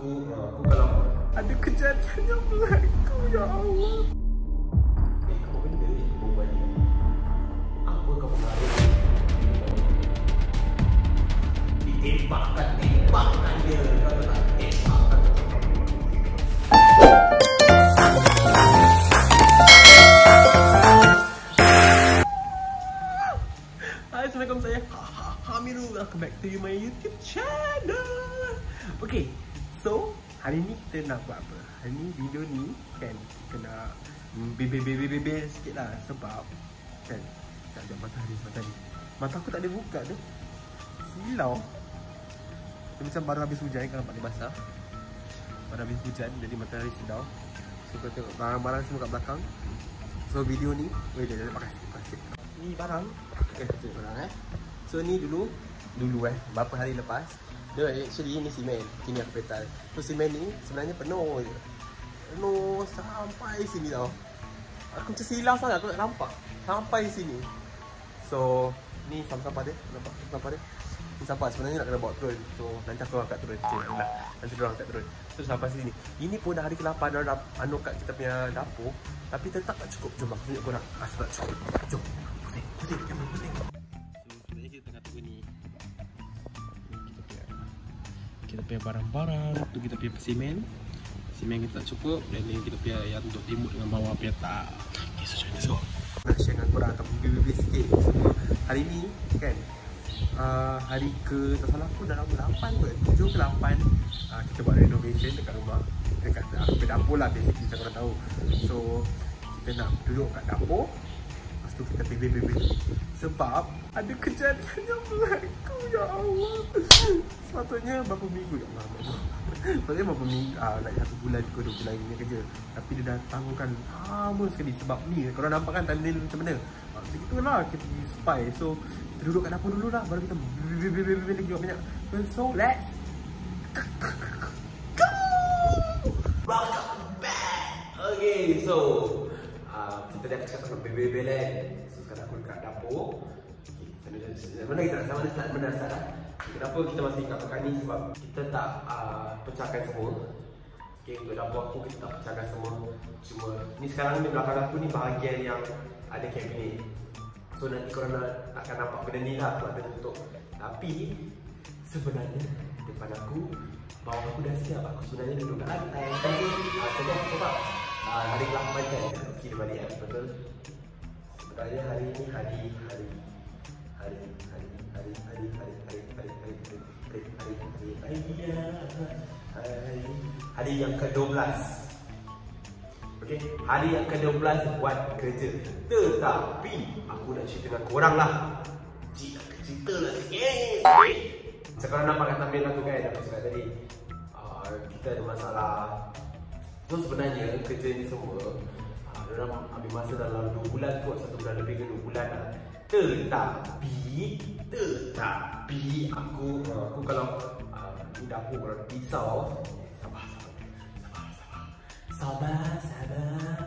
Aku, uh, aku kalau ada kejadian yang berlaku, ya Allah. Eh, apa benda ni aku buat ni? Apa kau pengaruh? Ditembakkan, tembakkan dia. Kau tahu tak? Tembakkan. Hai, Assalamualaikum saya ha, ha, Hamiru Welcome back to my YouTube channel Okay, so hari ni kita nak buat apa? Hari ni video ni kan kita nak bebel-bebel-bebel sikit lah Sebab kan, tak ada matahari, matahari Mata aku tak ada buka tu. Silau. Dia macam baru habis hujan kan nampak dia basah. Baru habis hujan jadi matahari sedau So kita tengok barang-barang semua kat belakang. So video ni, wait, jap, jap, pakai, pakai Ni barang. Okay, barang eh. So ni dulu. Dulu eh, berapa hari lepas Dia actually ni simen. Kini aku petal. So simen ni sebenarnya penuh je. Penuh sampai sini tau. Aku macam silap sangat aku tak nampak. Sampai sini. So Ni sampah-sampah dia Nampak? Sampah dia Ni sampah sebenarnya nak kena bawa turun. So nanti aku angkat turun. Cik lah Nanti dia angkat turun. So sampai sini. Ini pun dah hari ke-8 Dah dah anu kat kita punya dapur. Tapi tetap tak cukup. Jom aku tunjuk korang. Asal tak cukup. Jom. Pusing Pusing Jangan pusing Punya barang-barang Tu kita punya simen. Simen kita tak cukup Dan ni kita punya Yang untuk timbuk dengan bawah punya tak Okay so macam ni so. Nak share dengan korang Ataupun bibir-bibir sikit. Semua Hari ni kan uh, Hari ke Tak salah aku dalam 8 kot. 7 ke 8 uh, Kita buat renovation dekat rumah. Dekat uh, dapur lah basically Macam korang tahu. So Kita nak duduk kat dapur. Lepas tu kita bebel-bebel Sebab Ada kejadian yang berlaku Ya Allah. Sepatutnya berapa minggu Ya Allah. Sepatutnya berapa minggu ah, Like satu bulan ke dua bulan ini kerja. Tapi dia dah tangguhkan Lama sekali Sebab ni Korang nampak kan thumbnail macam mana? Ah, Macam itu lah Kita pergi spy. So Kita duduk kat dapur dulu lah Baru kita lagi banyak So let's Go Welcome back Okay so uh, Kita dah cakap pasal bebel-bebel kan So sekarang aku dekat dapur Okay, mana kita nak mana start mana start lah. Kenapa kita masih kat pekan ni sebab kita tak uh, pecahkan semua. Okey, untuk dapur aku kita tak pecahkan semua. Cuma ni sekarang ni belakang aku ni bahagian yang ada kabinet. So nanti korang akan nampak benda ni lah sebab dia tutup. Tapi sebenarnya depan aku bawah aku dah siap. Aku sebenarnya duduk kat lantai. Tapi uh, coba coba uh, hari ke-8 kan kita balik kan betul. Sebenarnya hari ni hari hari hari yang ke-12 okay? hari yang ke-12 buat kerja. Tetapi aku nak cerita dengan korang lah. Cik nak cerita lah sikit. Macam korang nampak kat tampil aku kan, aku cakap tadi. Uh, kita ada masalah. So sebenarnya kerja ni semua, uh, dalam ambil masa dalam 2 bulan kot, 1 bulan lebih ke 2 bulan lah tetapi Tetapi Aku Aku kalau uh, Di dapur kalau pisau Sabar Sabar Sabar Sabar. Sabar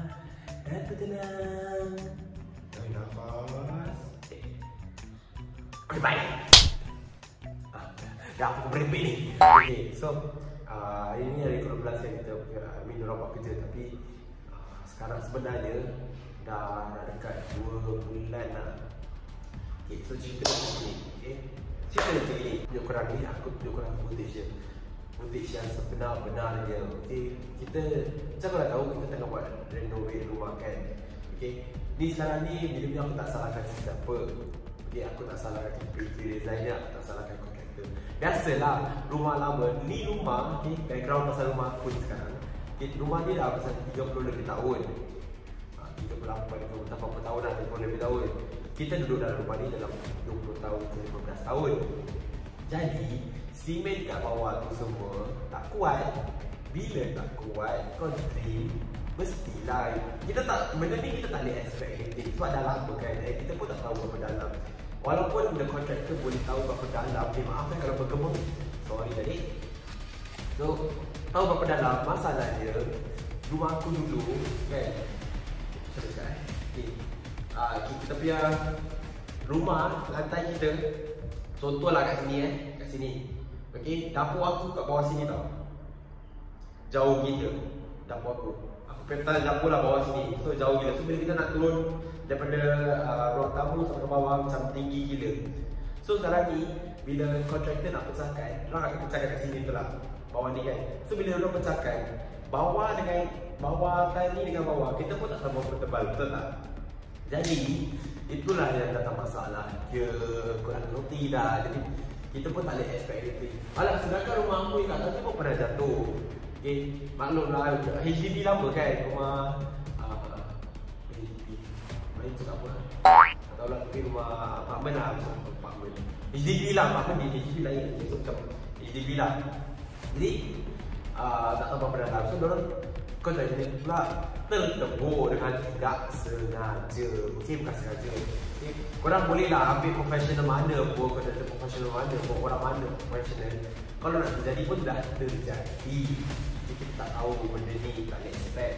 Dan bertenang. Tarik nafas. Baik ah, Dah aku berempit ni. Okay so uh, Ini hari ke-12 yang kita uh, I mean diorang buat kerja. Tapi uh, Sekarang sebenarnya Dah dekat 2 bulan lah Okay, so cerita ni okay. Cerita macam ni. Tunjuk korang ni, aku tunjuk korang footage je Footage yang sebenar-benarnya okay. Kita, macam korang tahu kita tengah buat renovate rumah kan? Okay. Ni sekarang ni, bila-bila aku tak salahkan siapa. Okay, Aku tak salahkan PJ designer, aku tak salahkan kontraktor Biasalah, rumah lama Ni rumah, okay, background pasal rumah aku ni sekarang okay, Rumah ni dah pasal 30 lebih tahun. 38 ke 40 tahun lah, 30 lebih tahun kita duduk dalam rumah ni dalam 20 tahun ke 15 tahun. Jadi Simen kat bawah tu semua Tak kuat. Bila tak kuat Kontri Mestilah Kita tak Benda ni kita tak boleh expect anything Sebab dah lama kan eh, Kita pun tak tahu berapa dalam. Walaupun the contractor boleh tahu berapa dalam. Eh maaf kan kalau bergemuk Sorry tadi So Tahu berapa dalam? Masalahnya Rumah aku dulu Kan Uh, kita punya rumah lantai kita contohlah kat sini eh kat sini okey dapur aku kat bawah sini tau jauh gila dapur aku. Aku pentas dapur lah bawah sini. So jauh gila. So bila kita nak turun daripada uh, ruang tamu sampai ke bawah macam tinggi gila. So sekarang ni bila kontraktor nak pecahkan, orang akan pecahkan kat sini tu lah. Bawah ni kan. So bila orang pecahkan, bawah dengan bawah tali dengan bawah kita pun tak tahu berapa tebal, betul tak? Jadi itulah yang datang masalah. Dia kurang roti dah. Jadi kita pun tak boleh expect anything. Alah sedangkan rumah aku yang kat atas pun pernah jatuh. Okay, maklumlah HDB lama kan rumah uh, HDB. Main cakap apa? Tak tahu lah tapi rumah apartment lah macam apartment. HDB lah apartment di HDB lain. So macam HDB lah. Jadi uh, tak tahu apa dalam. So dorang kau tak jadi pula tertebur dengan tidak sengaja. Okey bukan sengaja. Okay. Korang boleh lah ambil profesional mana pun Kau dah profesional mana pun Orang mana profesional Kalau nak terjadi pun dah terjadi Jadi kita tak tahu benda ni Tak boleh expect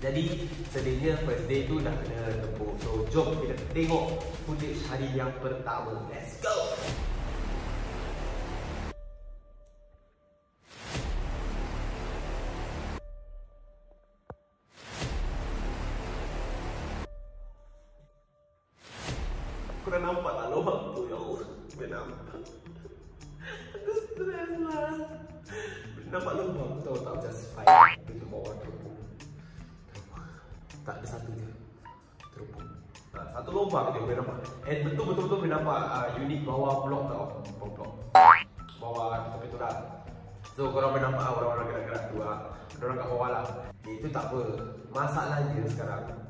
Jadi sedihnya first day tu dah kena tepuk So jom kita tengok footage hari yang pertama Let's go! Korang nampak tak lubang tu ya Allah? Boleh nampak? Aku stres lah nampak lubang tu tahu tak spike Itu bawah terupung Tak ada satu je. Terupung nah, Satu lubang je boleh nampak. And betul-betul boleh nampak uh, unit bawah blok tau. Blok blok Bawah tepi tu lah So korang boleh nampak orang-orang gerak-gerak tu lah Orang kat bawah lah. Itu tak apa. Masalahnya sekarang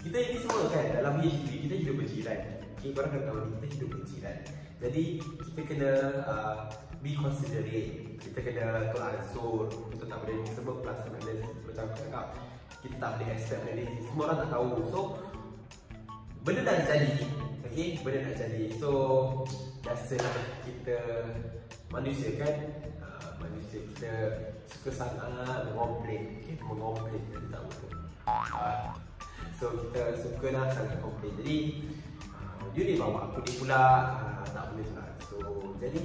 kita ini semua kan dalam HDB kita hidup berjiran okay, korang kena tahu kita hidup berjiran jadi kita kena uh, be considerate. Kita kena tolak ansur kita tak boleh sebut plus minus macam aku cakap. Kita tak boleh accept benda ni semua orang tak tahu. So benda dah jadi okay, benda dah jadi. So biasalah kita manusia kan? Uh, manusia kita suka sangat mengomplain okay, mengomplain kita tak betul uh, So kita suka lah sangat komplain Jadi uh, dia ni bawa aku ni pula. Uh, tak boleh pula. So jadi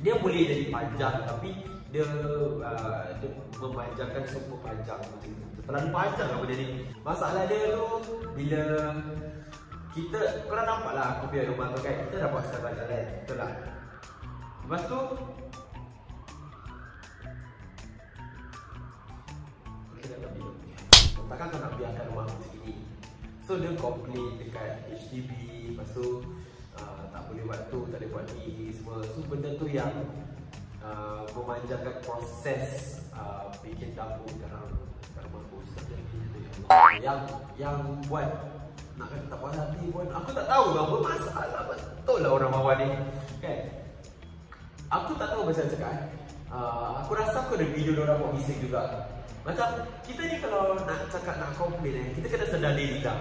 dia boleh jadi panjang tapi dia, uh, dia memanjangkan super panjang. Terlalu panjang apa dia ni. Masalah dia tu bila kita, korang nampak lah aku punya rumah tu kan Kita dah buat sekarang jalan, betul lah Lepas tu takkan kau nak biarkan rumah aku segini So dia complain dekat HDB Lepas tu uh, tak boleh buat tu, tak boleh buat ni semua. So benda tu yang uh, memanjangkan proses uh, bikin dapur dalam rumah aku yang yang buat nak kata tak puas hati pun aku tak tahu apa masalah betul lah orang bawah ni. Kan? Aku tak tahu pasal cakap uh, aku rasa aku ada video orang buat mistake juga macam kita ni kalau nak cakap nak komplain eh, kita kena sedar diri dah.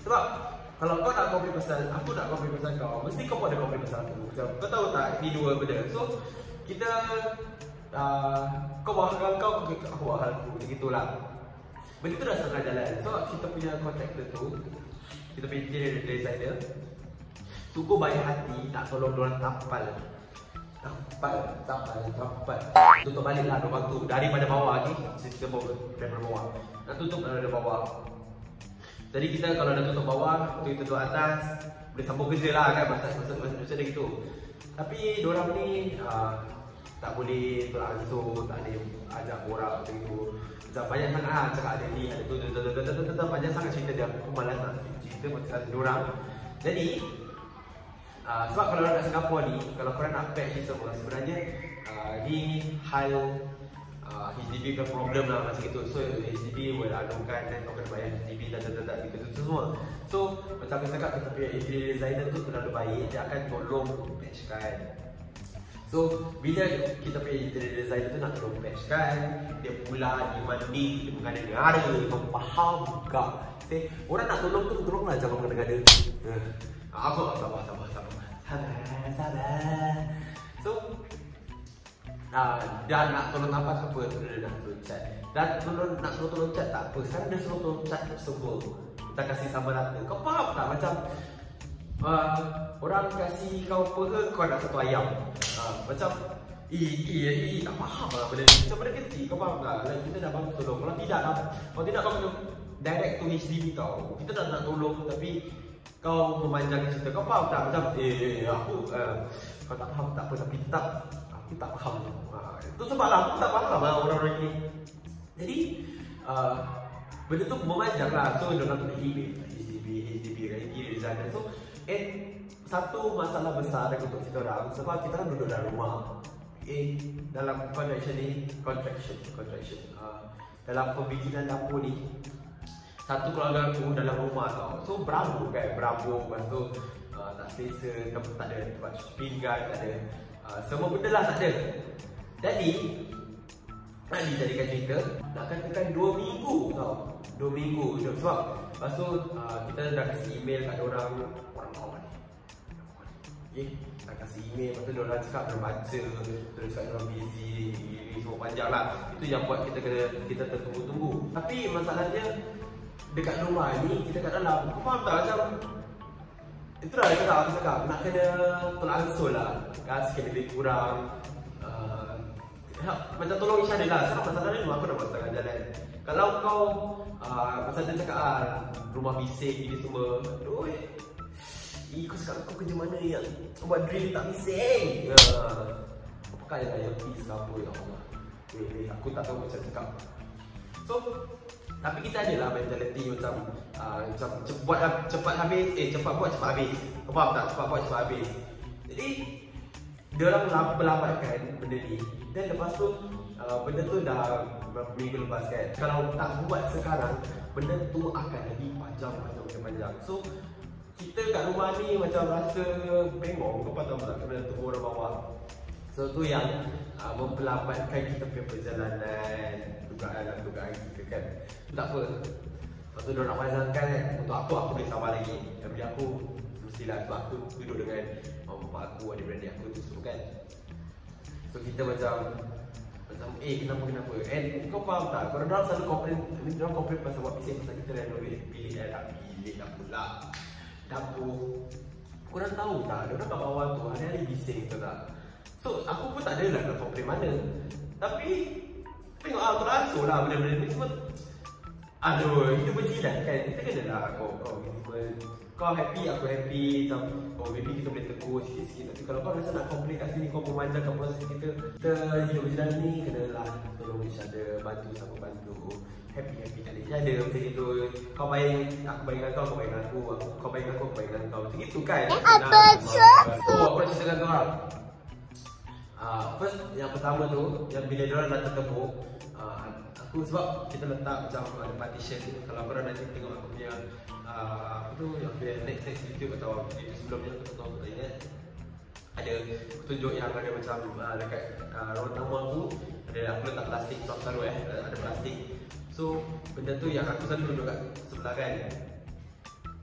Sebab kalau kau nak komplain pasal aku nak komplain pasal kau, mesti kau pun ada komplain pasal aku. Macam kau tahu tak ni dua benda. So kita uh, kau bawa hal kau, aku, aku bawa hal aku. Macam itulah. Benda tu dah setengah jalan. So kita punya kontraktor tu, kita punya interior designer, Sungguh baik hati nak tolong diorang tampal Tampal, tampal, tampal Tutup balik lah lubang tu Daripada bawah lagi Kita bawa daripada bawah Nak tutup daripada bawah Jadi kita kalau dah tutup bawah Kita tutup atas Boleh sambung kerja lah kan Masa masa masa, masa gitu Tapi diorang ni uh, Tak boleh berlangsung Tak boleh ajak borak macam itu Macam banyak sangat lah Cakap ada ni Ada tu Tetap banyak sangat cerita dia Aku malas nak cerita pasal diorang Jadi Uh, sebab kalau orang kat Singapura ni, kalau korang nak patch ni semua, sebenarnya uh, ni hal uh, HDB punya problem lah macam itu. So HDB boleh anukan dan kau kena bayar HDB dan dan dan gitu tu semua. So macam aku cakap kita punya interior designer tu terlalu baik, dia akan tolong patch kan. So bila kita punya interior designer tu nak tolong patch kan, dia pula demanding, dia mengada-ngada, kau faham tak? Okay. Orang nak tolong tu tolonglah jangan mengada-ngada. Uh. Aku sabar sabar sabar sabar. So uh, dah nak tolong apa tak apa dia dah tolong chat. Dan tolong nak suruh tolong chat tak apa. Sekarang dia suruh tolong chat semua. Kita kasih sama rata. Kau faham tak macam uh, orang kasih kau ke kau nak satu ayam. Uh, macam Iya, iya, tak faham lah benda ni. Macam benda kecil, kau faham tak? Like, kita dah bantu tolong. Kalau tidak, kalau tidak kau kena direct to HDB tau. Kita dah nak tolong tapi kau memanjangkan cerita. Kau faham tak? Macam, eh, eh, eh aku, uh, kau tak faham tak apa tapi tetap aku tak faham. Uh, itu sebab lah aku tak faham lah orang-orang ni. Jadi, uh, benda tu memanjang lah. So, dia nak email. HDB, HDB, HDB, designer. So, and satu masalah besar untuk kita orang sebab kita kan duduk dalam rumah eh dalam contraction ni contraction contraction uh, dalam pembikinan dapur ni satu keluarga aku dalam rumah tau. So berambut kan berambut lepas tu uh, tak selesa tempat tak ada tempat pinggan tak ada uh, semua benda lah tak ada. Jadi nak dijadikan cerita nak katakan 2 minggu tau. 2 minggu sebab lepas tu uh, kita dah kasi email kat orang orang kawan Okay, nak kasih email, lepas tu dia orang cakap dia baca. Terus cakap dia orang busy, semua panjang lah. Itu yang buat kita kena, kita tertunggu-tunggu. Tapi masalahnya Dekat rumah ni, kita kat dalam Kau faham tak macam Itulah dia cakap, aku cakap Nak kena tolangsur lah kan, Sikit lebih kurang uh, Macam tolong Isha ni lah Sekarang masalahnya rumah aku dah buat jalan Kalau kau uh, Macam dia cakap ah, Rumah bising ini semua Aduh Eh, kau sekarang kau kerja mana yang buat drill tak bising? Ya. Apakah yang ayam peace ke apa ya Allah? Eh, aku tak tahu macam cakap. So, tapi kita ada lah mentality macam uh, macam cepat, cepat habis, eh cepat buat cepat habis. Faham tak? Cepat buat cepat habis. Jadi, dia orang berlambatkan benda ni. Dan lepas tu uh, benda tu dah beberapa minggu lepas kan. Kalau tak buat sekarang benda tu akan lagi panjang panjang panjang so kita kat rumah ni macam rasa bengong. Kau tahu tak? Kena tunggu orang bawah so tu yang uh, memperlambatkan kita punya perjalanan dugaan dan dugaan kita kan? Tak apa. Lepas tu nak panjangkan kan? Untuk aku aku boleh sabar lagi. Bagi aku mestilah sebab aku duduk dengan mama bapak aku adik-beradik aku tu semua kan? So kita macam macam eh kenapa kenapa? And kau faham tak? Korang orang selalu komplain ni orang komplain pasal buat bising pasal kita renovate bilik dah tak bilik dah pula dapur. Korang tahu tak, dia orang kat bawah tu hari-hari bising tu tak? So, aku pun tak ada lah nak komplain mana. Tapi, tengok ah, terasa lah benda-benda ni semua Aduh, hidup berjilat kan, kita kena lah kau, kau, kau happy, aku happy macam, Oh, maybe kita boleh tegur sikit-sikit Tapi kalau kau rasa nak komplain kat sini, kau memanjangkan proses kita Kita hidup berjilat ni, kena lah tolong each other, bantu sama bantu happy happy tadi. Ada macam itu. Kau bayang aku bayang kau, kau bayang aku. Kau bayang aku, kau bayang kau. Macam itu kan? Eh, apa Oh, aku nak ceritakan kau orang. Uh, first, yang pertama tu, yang bila dia orang dah tertepuk, uh, aku sebab kita letak macam ada partition. Kalau korang nanti tengok aku punya uh, apa tu yang punya next next video atau video sebelumnya aku tak tahu ingat. Ada petunjuk yang ada macam uh, dekat uh, ruang tamu aku. Ada aku letak plastik tak taruh eh ada plastik. So benda tu yang aku selalu duduk kat sebelah kan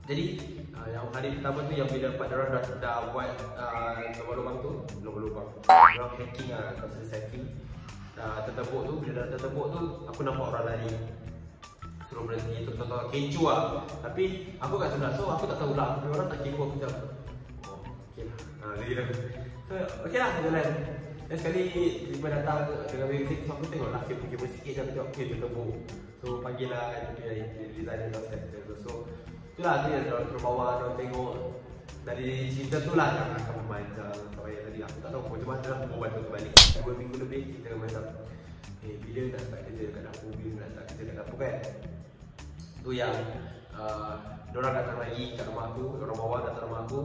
Jadi uh, yang hari pertama tu yang bila empat orang dah, dah buat uh, lubang-lubang tu Lubang-lubang. Orang hacking lah, kalau selesai hacking Dah tertebuk tu, bila dah tertebuk tu Aku nampak orang lari. Suruh berhenti, tu contoh kecoh lah Tapi aku kat sebelah, so aku tak tahu lah. Tapi orang tak kecoh aku macam Oh, okay lah. Jadi lah So, okay lah, jalan dan sekali tiba datang dengan music so aku tengok lah kepo-kepo sikit aku tengok okay tertebuk so panggil lah dia punya dan center tu so itulah tu yang dia terbawah dia tengok. Dari cerita tu lah yang akan memanjang. Sampai yang tadi aku tak tahu. Macam mana aku buat tu balik dua minggu lebih kita macam eh bila nak start kerja kat dapur? Bila nak start kerja kat dapur? Kan? Tu yang uh, Diorang datang lagi kat rumah aku, orang bawah datang rumah aku.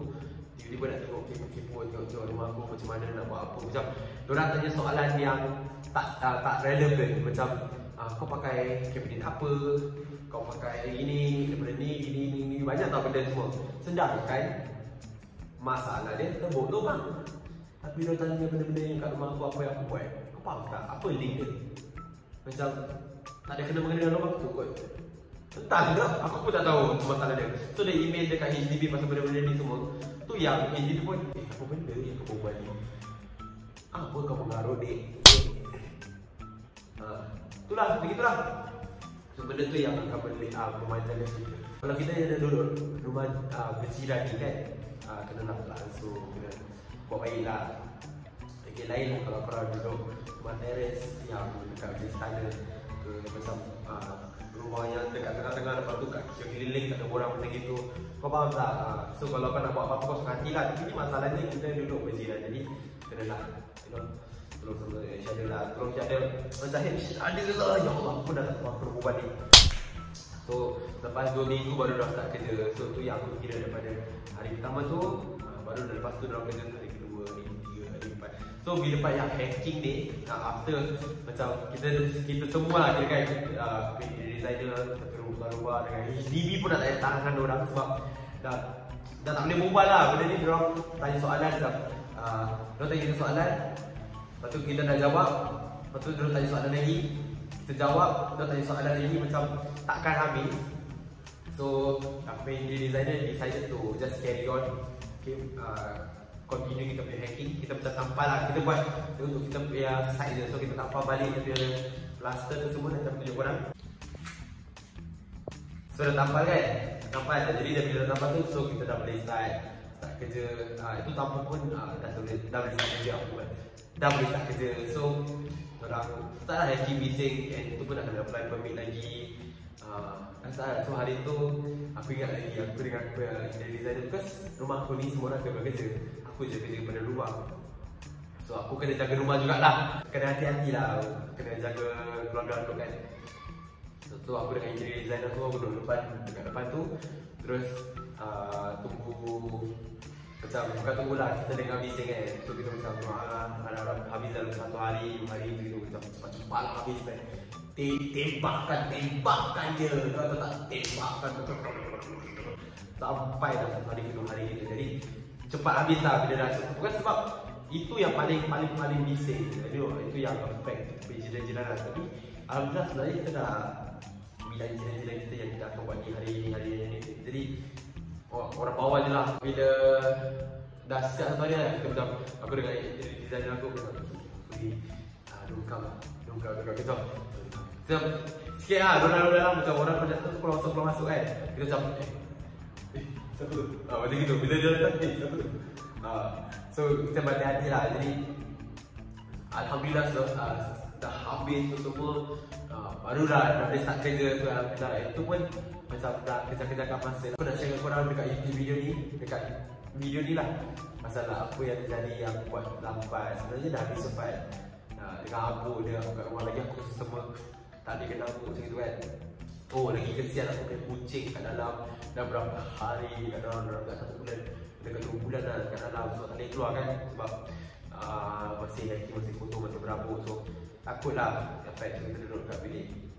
Tiba-tiba nak tengok kepo-kepo tengok-tengok rumah aku macam mana nak buat apa. Macam orang tanya soalan yang tak tak, tak relevan macam uh, kau pakai cabinet apa? Kau pakai ini daripada ni ini ini, ini. banyak tau benda semua. Sedangkan masalah dia tembok lubang tapi dia tanya benda-benda yang kat rumah aku apa yang aku buat? Kau faham tak? Apa link dia? Macam tak ada kena mengenai dengan lubang tu kot. Entah juga, aku pun tak tahu masalah dia. So dia email dekat HDB pasal benda-benda ni semua. Tu yang HDB pun, eh apa benda yang kau buat ni? Apa kau mengaruh dek ha, Itulah, begitulah. So benda tu yang akan boleh uh, cerita. Kalau kita ada duduk rumah uh, berjiran ni kan uh, Kena nak langsung, kena buat baik lah fikir lain lah kalau korang duduk rumah teres yang dekat macam istana ke macam uh, rumah yang dekat tengah-tengah lepas tu kat keliling tak ada orang macam gitu. Kau faham tak? Uh, so kalau kau nak buat apa-apa kau suka hati lah. Tapi ni masalahnya kita duduk berjiran jadi kena lah you know tolong sama Syahda lah. Tolong Syahda Zahid ada lah. Ya Allah aku dah tak tahu apa perempuan ni. So lepas 2 minggu baru dah start kerja. So tu yang aku kira daripada hari pertama tu uh, baru dah lepas tu dah kerja hari kedua hari ketiga hari empat so bila part yang hacking ni uh, after macam kita kita semua lah kira kan uh, designer kita perlu ubah-ubah dengan HDB pun nak tanya tangan orang sebab dah dah tak boleh berubah lah. Benda ni orang tanya soalan macam uh, tanya soalan Lepas tu kita dah jawab Lepas tu dia tanya soalan lagi. Kita jawab Dia tanya soalan lagi macam Takkan habis. So Apa yang dia designer decided to Just carry on. Okay uh, Continue kita punya hacking. Kita macam tampal lah. Kita buat Untuk kita punya side je. So kita tampal balik Kita punya Plaster tu semua Nanti tunjuk korang So dah tampal kan? Tampal. Jadi dah bila tampal tu So kita dah boleh start. Start kerja. Uh, Itu tanpa pun uh, Dah boleh Dah boleh start kerja aku buat dah boleh start kerja. So orang start lah HQ bising and tu pun nak kena apply permit lagi. Uh, so hari tu aku ingat lagi aku dengan aku yang interior designer. Because rumah aku ni semua orang kena kerja aku je kerja pada luar so aku kena jaga rumah jugalah. Kena hati-hati lah. Kena jaga keluarga aku kan. So, so aku dengan interior designer tu aku duduk depan. Dekat depan tu terus uh, tunggu macam bukan tunggu lah kita dengar bising kan. So kita macam harap-harap habis dalam satu hari dua hari tu kita macam cepat lah habis kan. Tembakkan tembakkan je. Kau tahu tak? Tembakkan sampai dah satu hari kedua hari gitu. Jadi cepat habis lah bila dah bukan sebab itu yang paling paling paling bising. Jadi itu yang affect jiran-jiran lah. Tapi alhamdulillah sebenarnya kita dah bilang jiran-jiran kita yang kita akan buat ni hari ini hari ini. Jadi orang bawah je lah. Bila dah siap satu hari lah kita macam aku dengan designer aku aku macam pergi ah dongkang lah. Dongkang dongkang kita macam sikit lah dona-dona lah macam orang kerja tu pulau masuk pulau masuk kan. Kita macam eh eh siapa? Tu ah, macam gitu. Bila dia datang eh siapa? Tu ah, so kita berhati-hati lah. Jadi Alhamdulillah sudah uh, dah habis tu semua. Uh, baru dah start kerja tu Alhamdulillah. Itu pun macam dah kerja-kerja kat masa aku nak share korang dekat YouTube video ni dekat video ni lah. Masalah apa yang terjadi yang buat lambat. Sebenarnya dah habis sempat. Uh, dengan abu dia kat rumah lagi aku semua tak ada kena abu macam tu kan. Oh lagi kesian aku punya kucing kat dalam. Dah berapa hari kat dalam dah satu bulan. Dekat dua bulan dah kat dalam. So tak boleh keluar kan sebab uh, masih lagi masih foto masih berabuk. So takutlah efek kita duduk kat bilik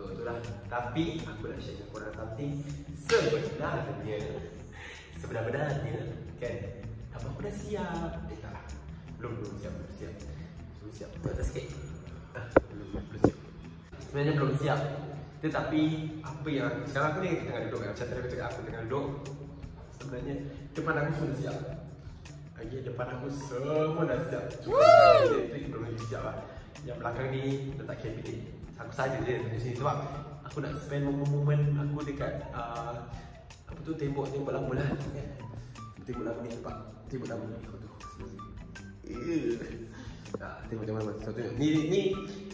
So itulah Tapi aku nak share dengan korang something Sebenarnya Sebenar-benarnya Kan Apa aku dah siap Eh tak lah Belum belum siap Belum siap Belum siap Tak ada sikit ah, belum, belum siap Sebenarnya belum siap Tetapi Apa yang Sekarang aku ni tengah duduk Macam tadi aku cakap Aku tengah duduk Sebenarnya Depan aku semua siap Lagi depan aku semua dah siap Cuma Elektrik belum lagi siap lah Yang belakang ni Letak kabinet aku saja je di sini. Sebab aku nak spend momen-momen aku dekat uh, apa tu tembok-tembok lama lah. Kan? Tembok lama ni nampak tembok lama ni. Aku tu uh, tengok macam mana satu ni ni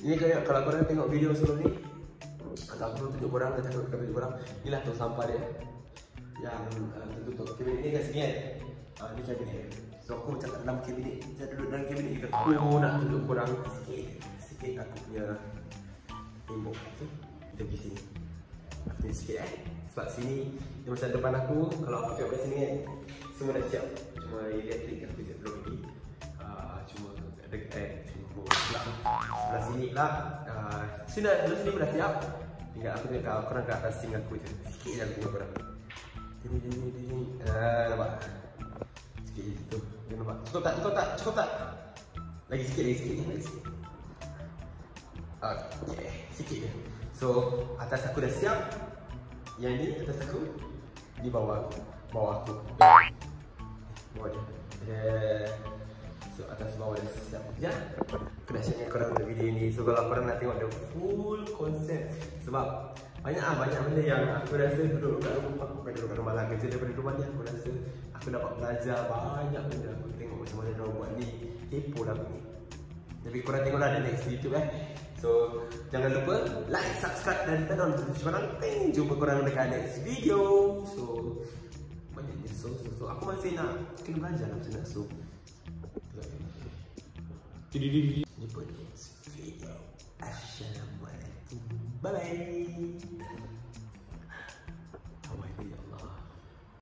ni kayak kalau korang tengok video sebelum ni atau aku tunjuk korang dan aku tunjuk korang inilah tu sampah dia. Yang uh, tertutup kabinet ni kat sini kan? Uh, ni kabinet so aku macam kat dalam kabinet saya duduk dalam kabinet kita. Aku nak tunjuk korang sikit. Sikit aku punya tembok tu kita pergi sini. Ni sikit eh. Sebab sini dia macam depan aku kalau aku tengok kat sini kan semua dah siap. Cuma elektrik aku je belum lagi uh, cuma ada eh cuma sebelah. Sebelah sini lah. Uh, sini dah sini pun dah siap. Tinggal aku tengok kau korang kat atas sini aku je. Sikit je aku tengok korang. Ini ini ini ini uh, nampak? Sikit je tu dia nampak. Cukup tak cukup tak cukup tak? Lagi sikit lagi sikit lagi sikit Okay, sikit je. So, atas aku dah siap. Yang ni atas aku. Di bawah aku. Bawah aku. Bawah dia. Yeah. So, atas bawah dia siap. Ya. Aku nak share dengan korang untuk video ni. So, kalau korang nak tengok the full concept. Sebab banyak ah banyak benda yang aku rasa duduk kat rumah aku duduk kat rumah lah kerja daripada rumah ni aku rasa aku dapat belajar banyak benda aku tengok macam mana dia buat ni Kepo lah ni Tapi korang tengoklah the next YouTube eh So jangan lupa like, subscribe dan turn on notification korang Teng jumpa korang dekat next video. So banyaknya so so so Aku masih nak kena belajar lah macam nak so Jumpa next video. Assalamualaikum. Bye bye